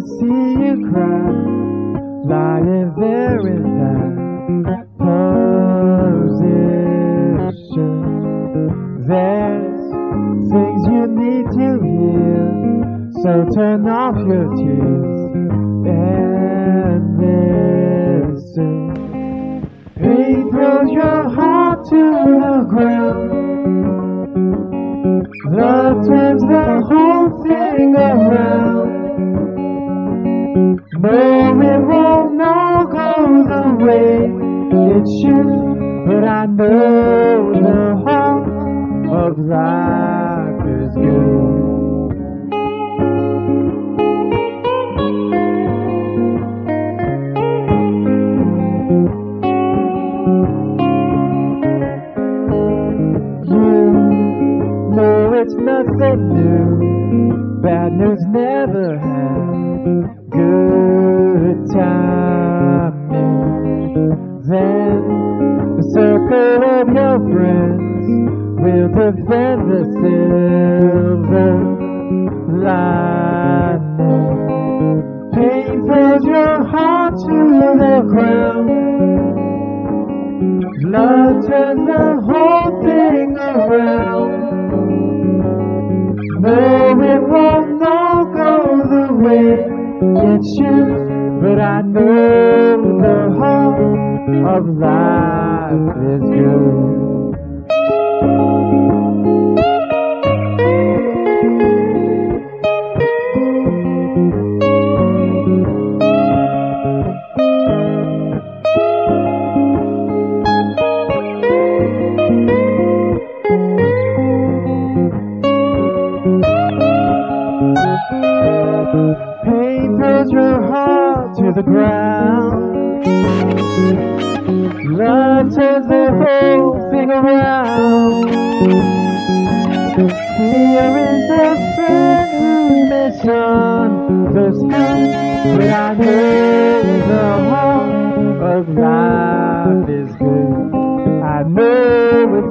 see you cry, lying there in that position. There's things you need to hear, so turn off your tears and listen. Pain throws your heart to the ground. Love turns the whole thing around. No, it won't all go the way it should, but I know the heart of life is good. Nothing new. Bad news never had Then the circle of your friends will defend the silver lining. Pain throws your heart to the ground. Love turns the whole thing around. No, it won't all go the way it should, but I know of life is good. Pain throws your heart to the ground. Love turns the whole thing around. Here is a friend who misunderstood, but I know the heart of life is good. I know